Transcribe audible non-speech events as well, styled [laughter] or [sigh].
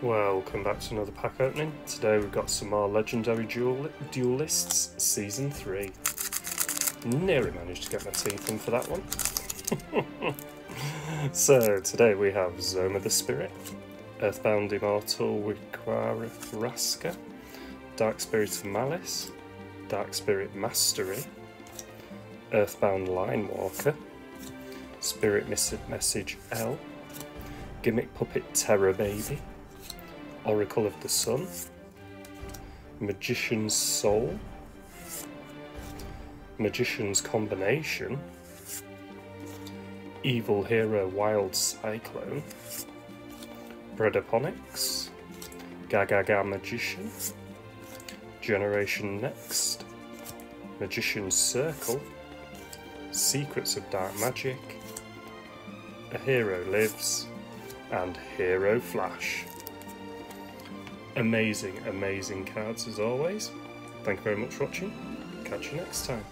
Welcome back to another pack opening. Today we've got some more Legendary Duel Duelists Season 3. Nearly managed to get my teeth in for that one. [laughs] so today we have Zoma the Spirit, Earthbound Immortal Wiraqocha Rasca, Dark Spirit of Malice, Dark Spirit Mastery, Earthbound Line Walker, Spirit Message L, Gimmick Puppet Terror Baby, Oracle of the Sun, Magician's Soul, Magician's Combination, Evil Hero Wild Cyclone, Predaponics, Gagaga Magician, Generation Next, Magician's Circle, Secrets of Dark Magic, A Hero Lives, and Hero Flash amazing, amazing cards as always. Thank you very much for watching. Catch you next time.